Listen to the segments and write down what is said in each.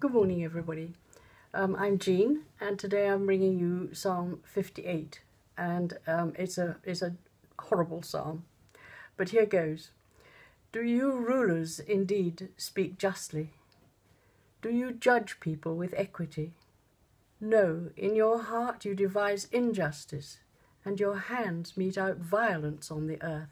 Good morning, everybody. Um, I'm Jean, and today I'm bringing you Psalm 58, and um, it's a it's a horrible psalm, but here goes. Do you rulers indeed speak justly? Do you judge people with equity? No, in your heart you devise injustice, and your hands mete out violence on the earth.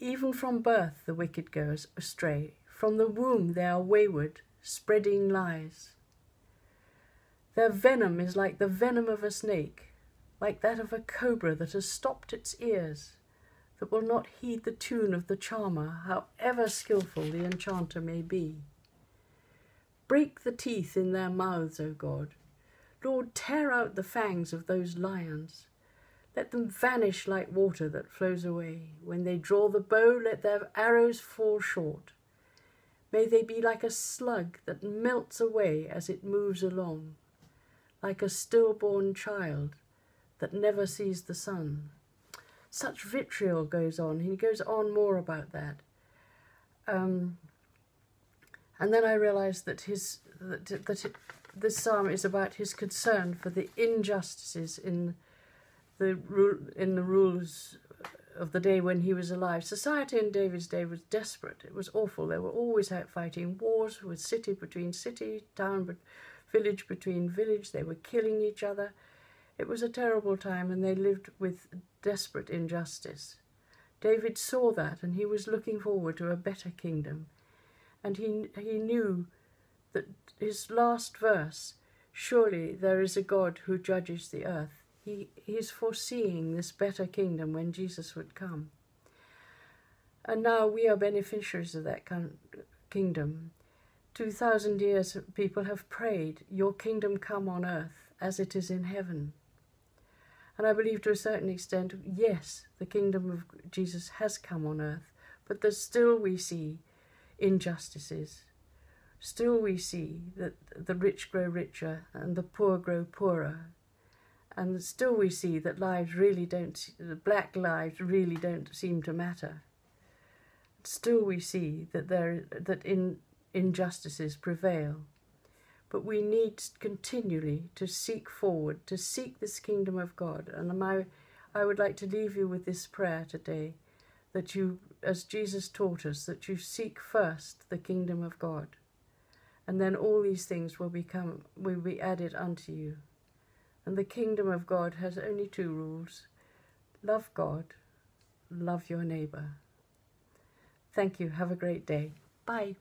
Even from birth the wicked goes astray, from the womb they are wayward spreading lies. Their venom is like the venom of a snake, like that of a cobra that has stopped its ears, that will not heed the tune of the charmer, however skilful the enchanter may be. Break the teeth in their mouths, O God. Lord, tear out the fangs of those lions. Let them vanish like water that flows away. When they draw the bow, let their arrows fall short. May they be like a slug that melts away as it moves along, like a stillborn child that never sees the sun. Such vitriol goes on. He goes on more about that. Um, and then I realized that his that, that it, this psalm is about his concern for the injustices in the in the rules of the day when he was alive. Society in David's day was desperate. It was awful. They were always out fighting wars with city between city, town, but village between village. They were killing each other. It was a terrible time, and they lived with desperate injustice. David saw that, and he was looking forward to a better kingdom. And he he knew that his last verse, surely there is a God who judges the earth he, he's foreseeing this better kingdom when Jesus would come. And now we are beneficiaries of that kingdom. 2,000 years people have prayed, Your kingdom come on earth as it is in heaven. And I believe to a certain extent, yes, the kingdom of Jesus has come on earth, but that still we see injustices. Still we see that the rich grow richer and the poor grow poorer and still we see that lives really don't, the black lives really don't seem to matter. Still we see that there that in injustices prevail. But we need continually to seek forward, to seek this kingdom of God. And my, I would like to leave you with this prayer today, that you, as Jesus taught us, that you seek first the kingdom of God, and then all these things will become will be added unto you. And the kingdom of God has only two rules love God, love your neighbour. Thank you. Have a great day. Bye.